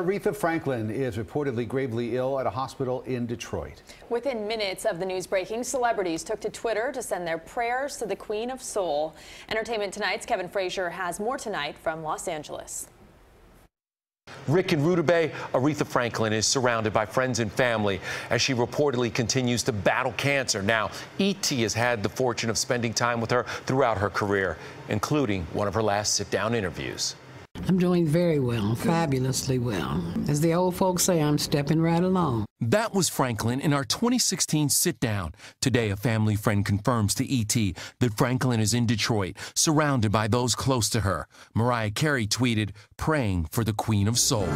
Aretha Franklin is reportedly gravely ill at a hospital in Detroit. Within minutes of the news breaking, celebrities took to Twitter to send their prayers to the Queen of Soul. Entertainment Tonight's Kevin Frazier has more tonight from Los Angeles. Rick and Rudabeh, Aretha Franklin is surrounded by friends and family as she reportedly continues to battle cancer. Now, E.T. has had the fortune of spending time with her throughout her career, including one of her last sit down interviews. I'm doing very well, fabulously well. As the old folks say, I'm stepping right along. That was Franklin in our 2016 sit down. Today, a family friend confirms to ET that Franklin is in Detroit, surrounded by those close to her. Mariah Carey tweeted, praying for the Queen of Soul.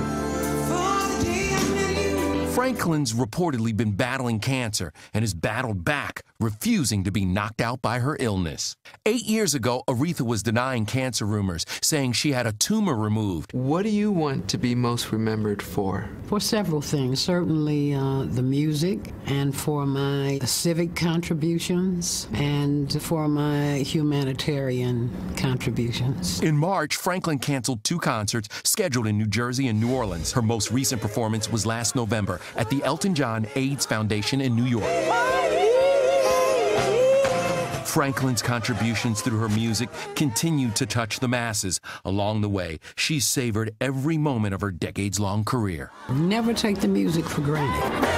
Franklin's reportedly been battling cancer and has battled back, refusing to be knocked out by her illness. Eight years ago, Aretha was denying cancer rumors, saying she had a tumor removed. What do you want to be most remembered for? For several things. Certainly uh, the music, and for my civic contributions, and for my humanitarian contributions. In March, Franklin canceled two concerts scheduled in New Jersey and New Orleans. Her most recent performance was last November at the Elton John AIDS Foundation in New York. Franklin's contributions through her music continue to touch the masses. Along the way, she's savored every moment of her decades long career. Never take the music for granted.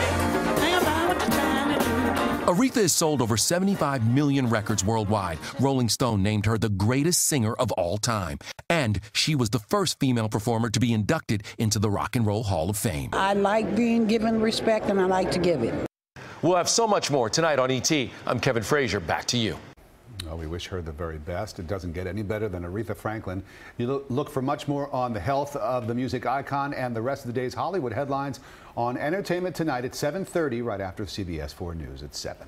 Aretha has sold over 75 million records worldwide. Rolling Stone named her the greatest singer of all time. And she was the first female performer to be inducted into the Rock and Roll Hall of Fame. I like being given respect and I like to give it. We'll have so much more tonight on ET. I'm Kevin Frazier. Back to you. Well, we wish her the very best. It doesn't get any better than Aretha Franklin. You look for much more on the health of the music icon and the rest of the day's Hollywood headlines on Entertainment Tonight at 7:30, right after CBS 4 News at 7.